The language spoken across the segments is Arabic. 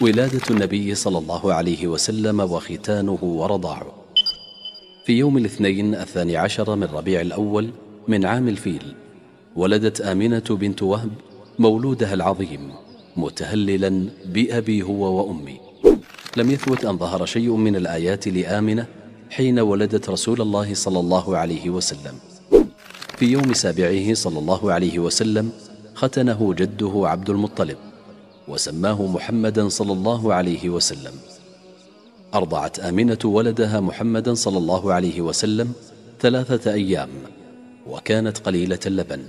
ولادة النبي صلى الله عليه وسلم وختانه ورضاعه. في يوم الاثنين الثاني عشر من ربيع الأول من عام الفيل ولدت آمنة بنت وهب مولودها العظيم متهللا بأبي هو وأمي. لم يثبت أن ظهر شيء من الآيات لآمنة حين ولدت رسول الله صلى الله عليه وسلم. في يوم سابعه صلى الله عليه وسلم ختنه جده عبد المطلب. وسماه محمدا صلى الله عليه وسلم. أرضعت آمنة ولدها محمدا صلى الله عليه وسلم ثلاثة أيام وكانت قليلة اللبن.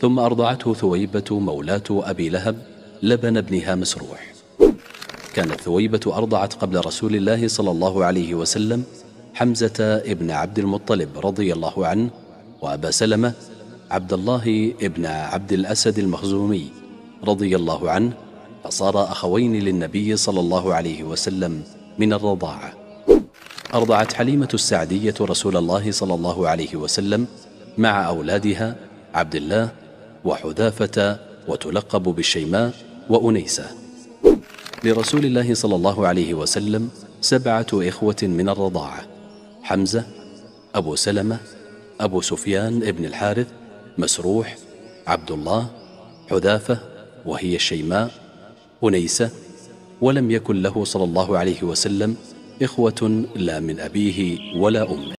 ثم أرضعته ثويبة مولاة أبي لهب لبن ابنها مسروح. كانت ثويبة أرضعت قبل رسول الله صلى الله عليه وسلم حمزة ابن عبد المطلب رضي الله عنه وأبا سلمة عبد الله ابن عبد الأسد المخزومي رضي الله عنه فصار أخوين للنبي صلى الله عليه وسلم من الرضاعة. أرضعت حليمة السعدية رسول الله صلى الله عليه وسلم مع أولادها عبد الله وحذافة وتلقب بالشيماء وأنيسة. لرسول الله صلى الله عليه وسلم سبعة إخوة من الرضاعة حمزة أبو سلمة أبو سفيان ابن الحارث مسروح عبد الله حذافة وهي الشيماء أنيسة ولم يكن له صلى الله عليه وسلم إخوة لا من أبيه ولا أمه.